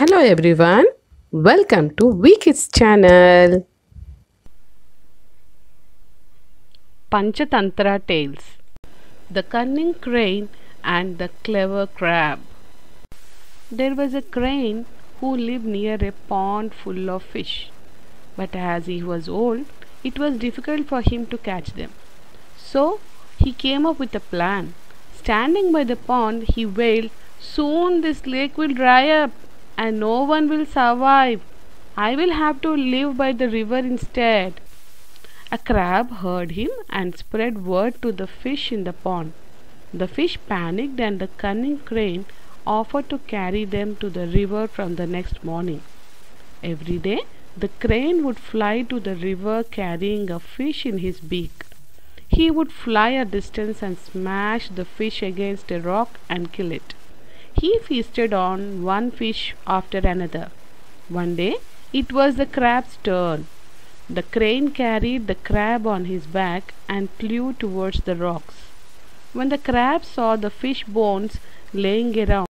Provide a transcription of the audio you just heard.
Hello everyone, welcome to Veekids channel. Panchatantra Tales The Cunning Crane and the Clever Crab. There was a crane who lived near a pond full of fish, but as he was old, it was difficult for him to catch them. So he came up with a plan. Standing by the pond, he wailed, Soon this lake will dry up and no one will survive. I will have to live by the river instead. A crab heard him and spread word to the fish in the pond. The fish panicked and the cunning crane offered to carry them to the river from the next morning. Every day, the crane would fly to the river carrying a fish in his beak. He would fly a distance and smash the fish against a rock and kill it. He feasted on one fish after another. One day, it was the crab's turn. The crane carried the crab on his back and flew towards the rocks. When the crab saw the fish bones laying around,